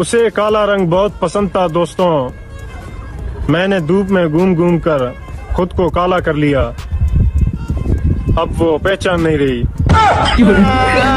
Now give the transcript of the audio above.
उसे काला रंग बहुत पसंद था, दोस्तों। मैंने धूप में घूम घूम कर खुद को काला कर लिया। अब वो पहचान नहीं रही।